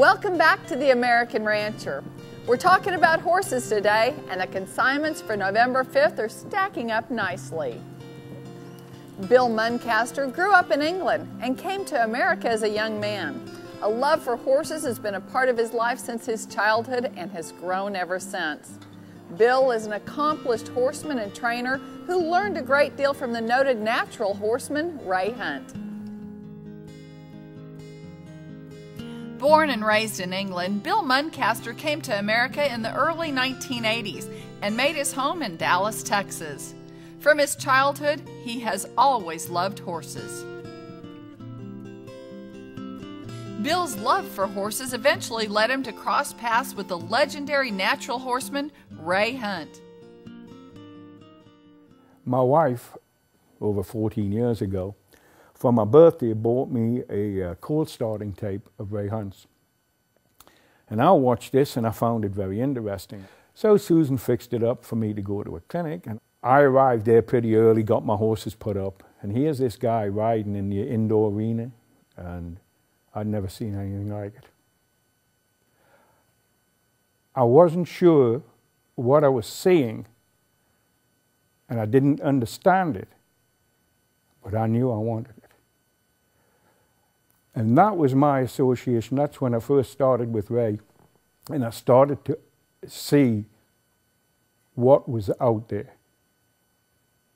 Welcome back to the American Rancher. We're talking about horses today, and the consignments for November 5th are stacking up nicely. Bill Muncaster grew up in England and came to America as a young man. A love for horses has been a part of his life since his childhood and has grown ever since. Bill is an accomplished horseman and trainer who learned a great deal from the noted natural horseman Ray Hunt. Born and raised in England, Bill Muncaster came to America in the early 1980s and made his home in Dallas, Texas. From his childhood, he has always loved horses. Bill's love for horses eventually led him to cross paths with the legendary natural horseman Ray Hunt. My wife, over 14 years ago, for my birthday, he bought me a uh, colt starting tape of Ray Hunt's. And I watched this and I found it very interesting. So Susan fixed it up for me to go to a clinic, and I arrived there pretty early, got my horses put up, and here's this guy riding in the indoor arena, and I'd never seen anything like it. I wasn't sure what I was seeing, and I didn't understand it, but I knew I wanted it. And that was my association. That's when I first started with Ray. And I started to see what was out there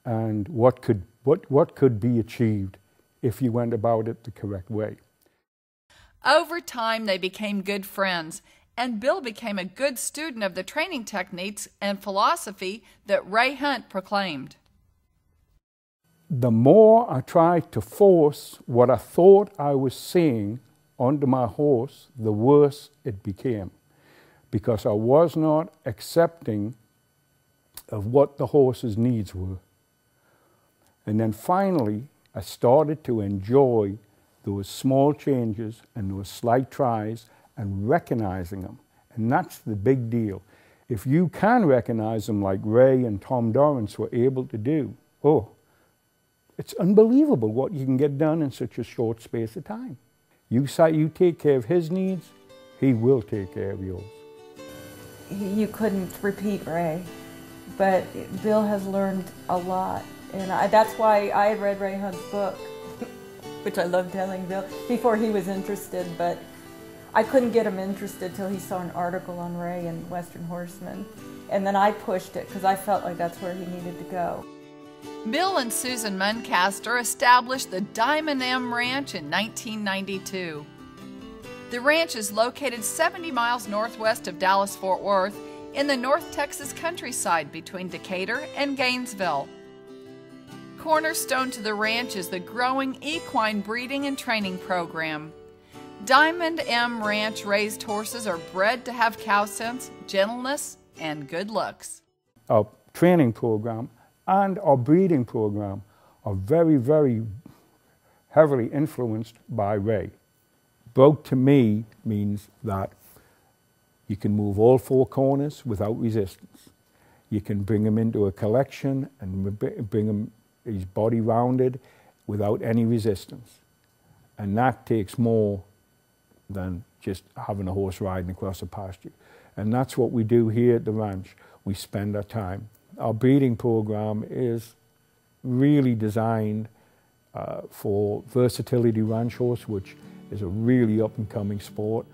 and what could, what, what could be achieved if you went about it the correct way. Over time, they became good friends, and Bill became a good student of the training techniques and philosophy that Ray Hunt proclaimed the more I tried to force what I thought I was seeing onto my horse, the worse it became. Because I was not accepting of what the horse's needs were. And then finally, I started to enjoy those small changes and those slight tries and recognizing them. And that's the big deal. If you can recognize them like Ray and Tom Dorrance were able to do, oh, it's unbelievable what you can get done in such a short space of time. You say you take care of his needs, he will take care of yours. You couldn't repeat Ray, but Bill has learned a lot. And I, that's why I had read Ray Hunt's book, which I love telling Bill, before he was interested, but I couldn't get him interested till he saw an article on Ray in Western Horseman. And then I pushed it because I felt like that's where he needed to go. Bill and Susan Muncaster established the Diamond M Ranch in 1992. The ranch is located 70 miles northwest of Dallas Fort Worth in the North Texas countryside between Decatur and Gainesville. Cornerstone to the ranch is the growing equine breeding and training program. Diamond M Ranch raised horses are bred to have cow sense, gentleness, and good looks. A training program and our breeding program are very, very heavily influenced by Ray. Broke to me means that you can move all four corners without resistance. You can bring him into a collection and bring him his body rounded without any resistance. And that takes more than just having a horse riding across a pasture. And that's what we do here at the ranch. We spend our time our breeding program is really designed uh, for versatility ranch horse, which is a really up and coming sport.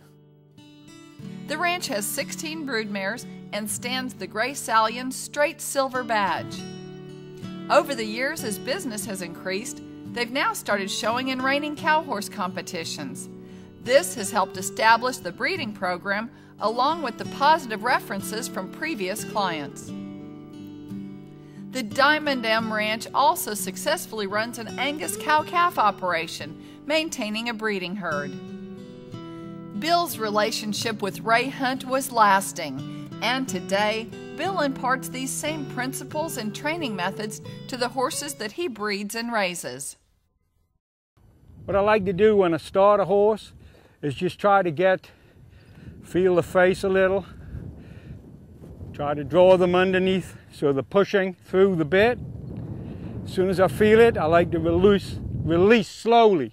The ranch has 16 broodmares and stands the Gray Stallion Straight Silver Badge. Over the years, as business has increased, they've now started showing in reining cow horse competitions. This has helped establish the breeding program along with the positive references from previous clients. The Diamond M Ranch also successfully runs an Angus cow calf operation, maintaining a breeding herd. Bill's relationship with Ray Hunt was lasting, and today, Bill imparts these same principles and training methods to the horses that he breeds and raises. What I like to do when I start a horse is just try to get, feel the face a little, try to draw them underneath so the pushing through the bit. As soon as I feel it, I like to release, release slowly.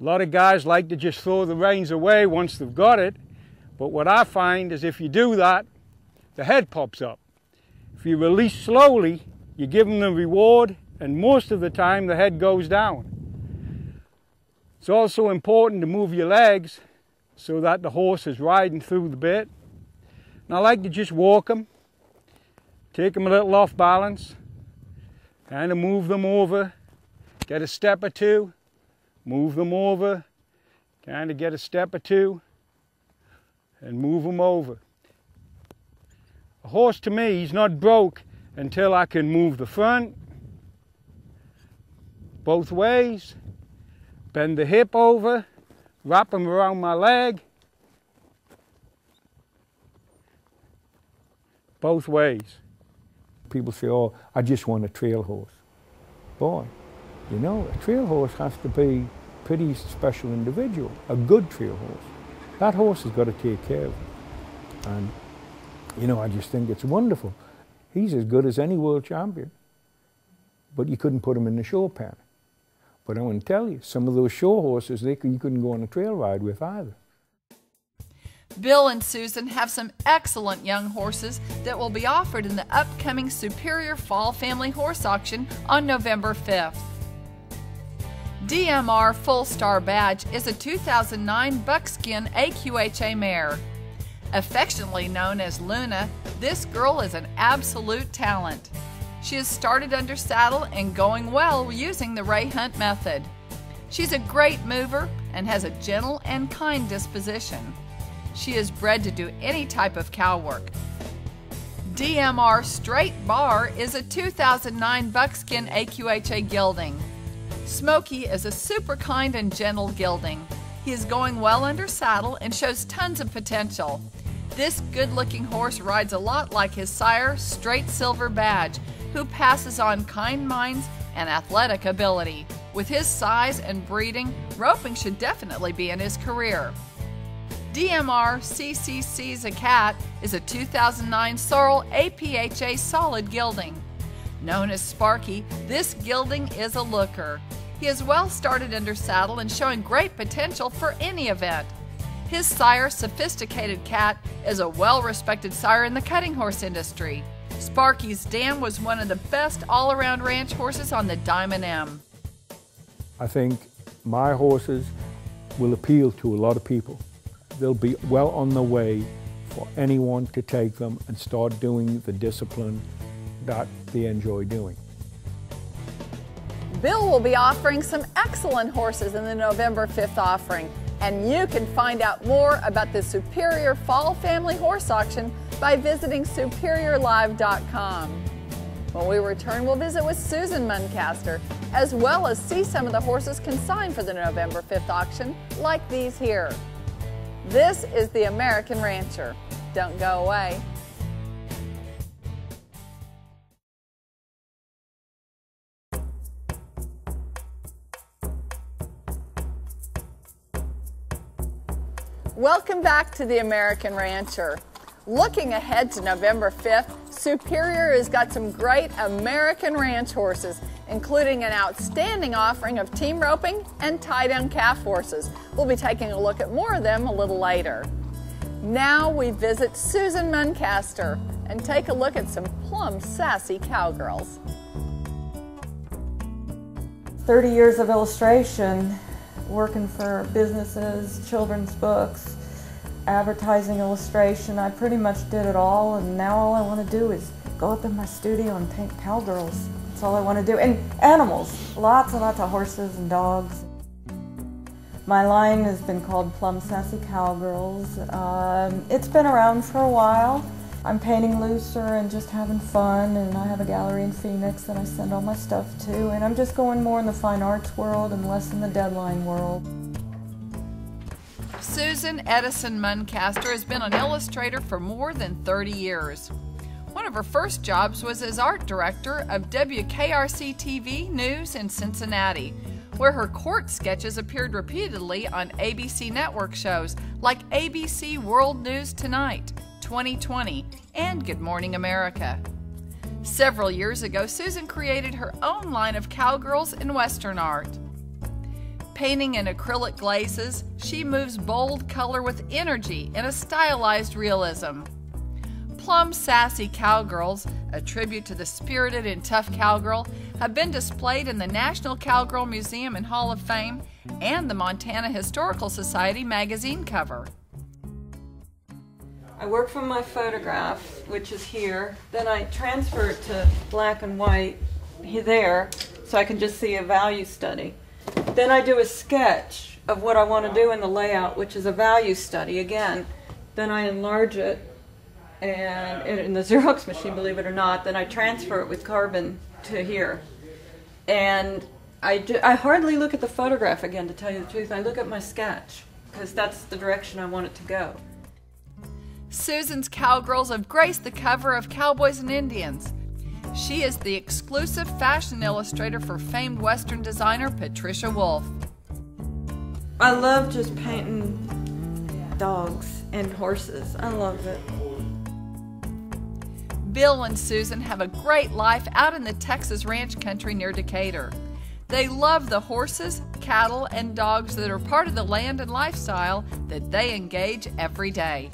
A lot of guys like to just throw the reins away once they've got it, but what I find is if you do that, the head pops up. If you release slowly, you give them the reward, and most of the time the head goes down. It's also important to move your legs so that the horse is riding through the bit. And I like to just walk them, take them a little off balance, kind of move them over, get a step or two, move them over, kind of get a step or two, and move them over. A horse to me, he's not broke until I can move the front both ways, bend the hip over, wrap them around my leg, both ways. People say, oh, I just want a trail horse. Boy, you know, a trail horse has to be a pretty special individual, a good trail horse. That horse has got to take care of. And, you know, I just think it's wonderful. He's as good as any world champion. But you couldn't put him in the show pen. But I want to tell you, some of those show horses, they, you couldn't go on a trail ride with either. Bill and Susan have some excellent young horses that will be offered in the upcoming Superior Fall Family Horse Auction on November 5th. DMR Full Star Badge is a 2009 buckskin AQHA mare. Affectionately known as Luna, this girl is an absolute talent. She has started under saddle and going well using the Ray Hunt method. She's a great mover and has a gentle and kind disposition. She is bred to do any type of cow work. DMR Straight Bar is a 2009 buckskin AQHA gelding. Smokey is a super kind and gentle gelding. He is going well under saddle and shows tons of potential. This good looking horse rides a lot like his sire, Straight Silver Badge, who passes on kind minds and athletic ability. With his size and breeding, roping should definitely be in his career. DMR CCC's a Cat is a 2009 Sorrel APHA solid gelding. Known as Sparky, this gelding is a looker. He is well started under saddle and showing great potential for any event. His sire, Sophisticated Cat, is a well respected sire in the cutting horse industry. Sparky's dam was one of the best all around ranch horses on the Diamond M. I think my horses will appeal to a lot of people they'll be well on the way for anyone to take them and start doing the discipline that they enjoy doing. Bill will be offering some excellent horses in the November 5th offering, and you can find out more about the Superior Fall Family Horse Auction by visiting superiorlive.com. When we return, we'll visit with Susan Muncaster, as well as see some of the horses consigned for the November 5th auction, like these here. This is the American Rancher. Don't go away. Welcome back to the American Rancher. Looking ahead to November 5th, Superior has got some great American ranch horses, including an outstanding offering of team roping and tie down calf horses. We'll be taking a look at more of them a little later. Now we visit Susan Muncaster and take a look at some plumb sassy cowgirls. 30 years of illustration, working for businesses, children's books, advertising, illustration. I pretty much did it all, and now all I want to do is go up in my studio and paint cowgirls. That's all I want to do. And animals, lots and lots of horses and dogs. My line has been called Plum Sassy Cowgirls. Um, it's been around for a while. I'm painting looser and just having fun, and I have a gallery in Phoenix that I send all my stuff to, and I'm just going more in the fine arts world and less in the deadline world. Susan Edison Muncaster has been an illustrator for more than 30 years. One of her first jobs was as art director of WKRC TV News in Cincinnati, where her court sketches appeared repeatedly on ABC network shows like ABC World News Tonight, 2020, and Good Morning America. Several years ago, Susan created her own line of cowgirls in Western art. Painting in acrylic glazes, she moves bold color with energy and a stylized realism. Plum Sassy Cowgirls, a tribute to the spirited and tough cowgirl, have been displayed in the National Cowgirl Museum and Hall of Fame and the Montana Historical Society magazine cover. I work from my photograph, which is here. Then I transfer it to black and white there so I can just see a value study. Then I do a sketch of what I want to do in the layout, which is a value study again. Then I enlarge it and in the Xerox machine, believe it or not, then I transfer it with carbon to here. And I, do, I hardly look at the photograph again, to tell you the truth. I look at my sketch because that's the direction I want it to go. Susan's Cowgirls have graced the cover of Cowboys and Indians. She is the exclusive fashion illustrator for famed Western designer Patricia Wolf. I love just painting dogs and horses. I love it. Bill and Susan have a great life out in the Texas ranch country near Decatur. They love the horses, cattle, and dogs that are part of the land and lifestyle that they engage every day.